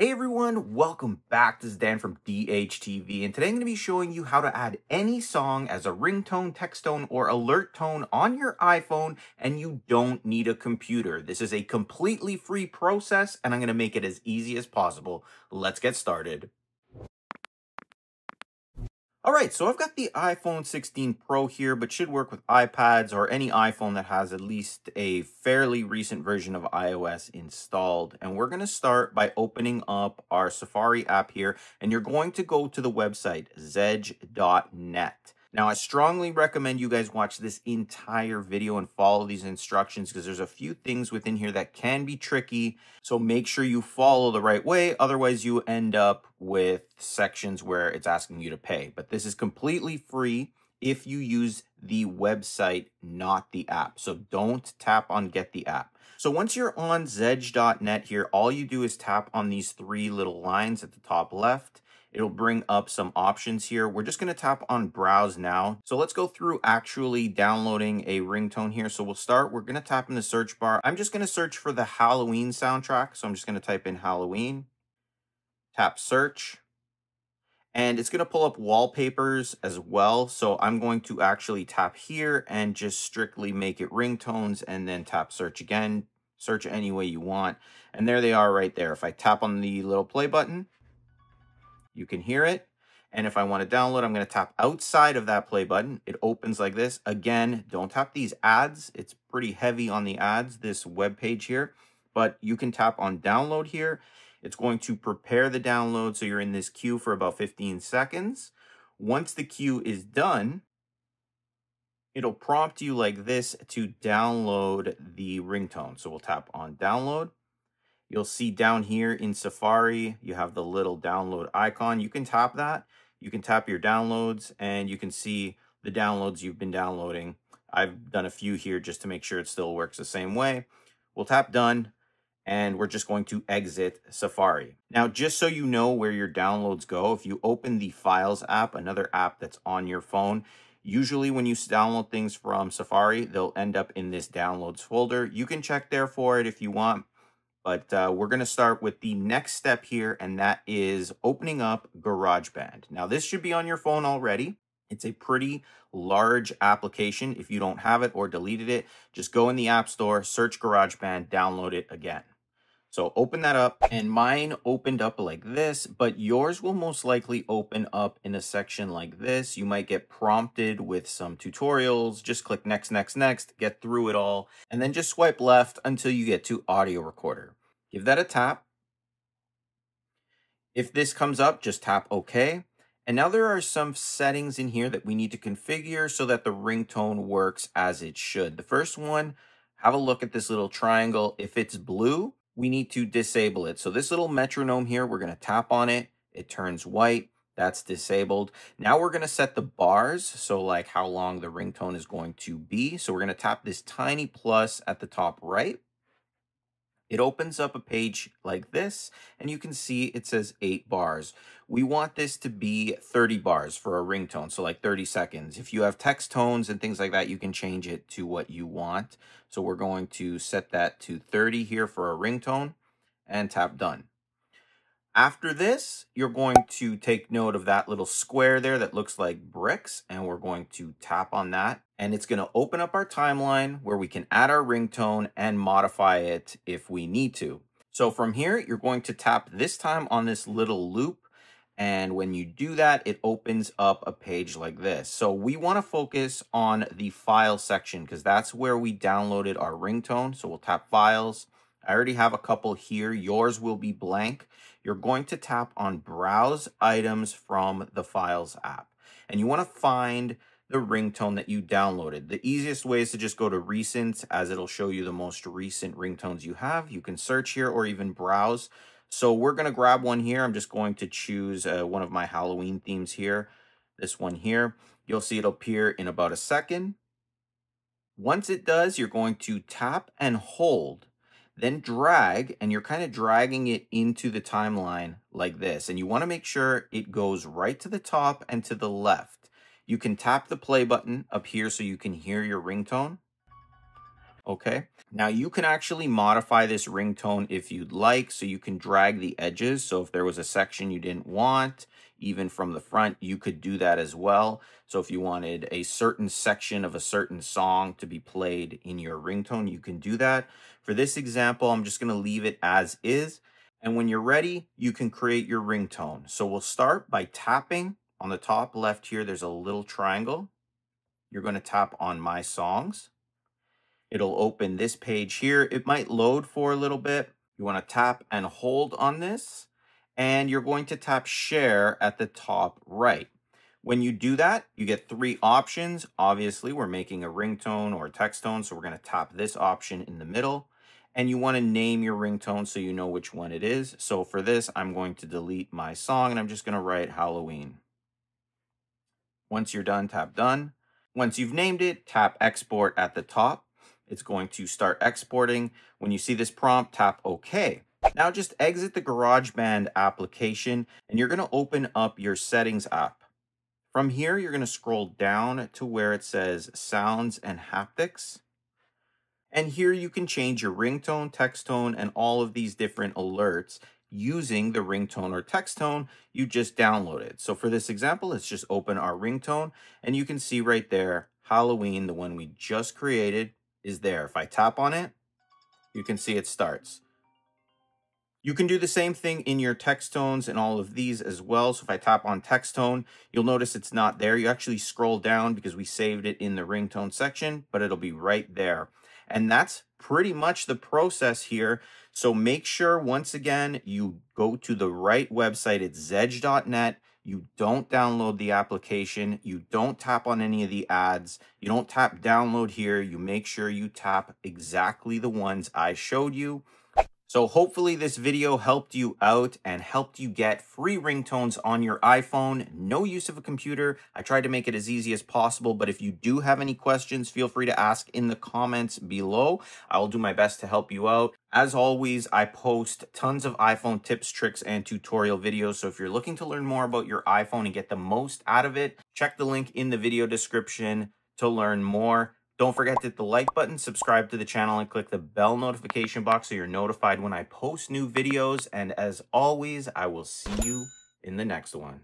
Hey everyone, welcome back. This is Dan from DHTV, and today I'm going to be showing you how to add any song as a ringtone, text tone, or alert tone on your iPhone, and you don't need a computer. This is a completely free process, and I'm going to make it as easy as possible. Let's get started. All right, so I've got the iPhone 16 Pro here, but should work with iPads or any iPhone that has at least a fairly recent version of iOS installed. And we're going to start by opening up our Safari app here, and you're going to go to the website zedge.net. Now, I strongly recommend you guys watch this entire video and follow these instructions because there's a few things within here that can be tricky. So make sure you follow the right way. Otherwise, you end up with sections where it's asking you to pay. But this is completely free if you use the website, not the app. So don't tap on get the app. So once you're on zedge.net here, all you do is tap on these three little lines at the top left It'll bring up some options here. We're just going to tap on browse now. So let's go through actually downloading a ringtone here. So we'll start, we're going to tap in the search bar. I'm just going to search for the Halloween soundtrack. So I'm just going to type in Halloween, tap search, and it's going to pull up wallpapers as well. So I'm going to actually tap here and just strictly make it ringtones and then tap search again. Search any way you want. And there they are right there. If I tap on the little play button, you can hear it. And if I want to download, I'm going to tap outside of that play button. It opens like this. Again, don't tap these ads. It's pretty heavy on the ads, this web page here. But you can tap on download here. It's going to prepare the download so you're in this queue for about 15 seconds. Once the queue is done, it'll prompt you like this to download the ringtone. So we'll tap on download. You'll see down here in Safari, you have the little download icon. You can tap that. You can tap your downloads and you can see the downloads you've been downloading. I've done a few here just to make sure it still works the same way. We'll tap done and we're just going to exit Safari. Now, just so you know where your downloads go, if you open the Files app, another app that's on your phone, usually when you download things from Safari, they'll end up in this downloads folder. You can check there for it if you want. But uh, we're going to start with the next step here, and that is opening up GarageBand. Now, this should be on your phone already. It's a pretty large application. If you don't have it or deleted it, just go in the App Store, search GarageBand, download it again. So open that up and mine opened up like this, but yours will most likely open up in a section like this. You might get prompted with some tutorials. Just click next, next, next, get through it all, and then just swipe left until you get to audio recorder. Give that a tap. If this comes up, just tap OK. And now there are some settings in here that we need to configure so that the ringtone works as it should. The first one, have a look at this little triangle. If it's blue, we need to disable it. So this little metronome here, we're going to tap on it. It turns white. That's disabled. Now we're going to set the bars, so like how long the ringtone is going to be. So we're going to tap this tiny plus at the top right. It opens up a page like this, and you can see it says 8 bars. We want this to be 30 bars for a ringtone, so like 30 seconds. If you have text tones and things like that, you can change it to what you want. So we're going to set that to 30 here for a ringtone, and tap Done. After this, you're going to take note of that little square there that looks like bricks, and we're going to tap on that. And it's going to open up our timeline where we can add our ringtone and modify it if we need to. So from here, you're going to tap this time on this little loop. And when you do that, it opens up a page like this. So we want to focus on the file section because that's where we downloaded our ringtone. So we'll tap files. I already have a couple here. Yours will be blank you're going to tap on Browse Items from the Files app. And you want to find the ringtone that you downloaded. The easiest way is to just go to Recent as it'll show you the most recent ringtones you have. You can search here or even browse. So we're going to grab one here. I'm just going to choose uh, one of my Halloween themes here. This one here. You'll see it'll appear in about a second. Once it does, you're going to tap and hold then drag, and you're kind of dragging it into the timeline like this. And you want to make sure it goes right to the top and to the left. You can tap the play button up here so you can hear your ringtone. Okay. Now you can actually modify this ringtone if you'd like. So you can drag the edges. So if there was a section you didn't want, even from the front, you could do that as well. So if you wanted a certain section of a certain song to be played in your ringtone, you can do that. For this example, I'm just going to leave it as is. And when you're ready, you can create your ringtone. So we'll start by tapping on the top left here. There's a little triangle. You're going to tap on My Songs. It'll open this page here. It might load for a little bit. You want to tap and hold on this. And you're going to tap Share at the top right. When you do that, you get three options. Obviously, we're making a ringtone or a text tone, so we're going to tap this option in the middle and you want to name your ringtone so you know which one it is. So for this, I'm going to delete my song and I'm just going to write Halloween. Once you're done, tap done. Once you've named it, tap export at the top. It's going to start exporting. When you see this prompt, tap OK. Now just exit the GarageBand application and you're going to open up your settings app. From here, you're going to scroll down to where it says sounds and haptics. And here you can change your ringtone, text tone, and all of these different alerts using the ringtone or text tone you just downloaded. So for this example, let's just open our ringtone and you can see right there, Halloween, the one we just created, is there. If I tap on it, you can see it starts. You can do the same thing in your text tones and all of these as well. So if I tap on text tone, you'll notice it's not there. You actually scroll down because we saved it in the ringtone section, but it'll be right there. And that's pretty much the process here. So make sure, once again, you go to the right website. It's zedge.net. You don't download the application. You don't tap on any of the ads. You don't tap download here. You make sure you tap exactly the ones I showed you. So hopefully this video helped you out and helped you get free ringtones on your iPhone. No use of a computer. I tried to make it as easy as possible, but if you do have any questions, feel free to ask in the comments below. I will do my best to help you out. As always, I post tons of iPhone tips, tricks, and tutorial videos. So if you're looking to learn more about your iPhone and get the most out of it, check the link in the video description to learn more. Don't forget to hit the like button, subscribe to the channel, and click the bell notification box so you're notified when I post new videos. And as always, I will see you in the next one.